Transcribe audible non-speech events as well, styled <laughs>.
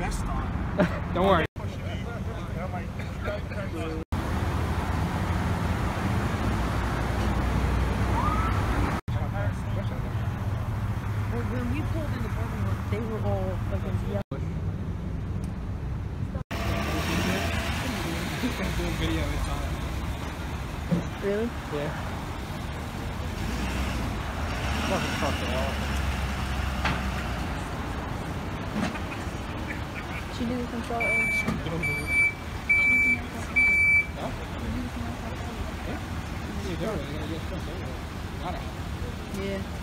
my vest on. <laughs> Don't worry. When when we pulled in the parking they were all fucking yelling. doing video, it's on. Really? Yeah. Fucking fuck it She knew from Charlotte. Yeah.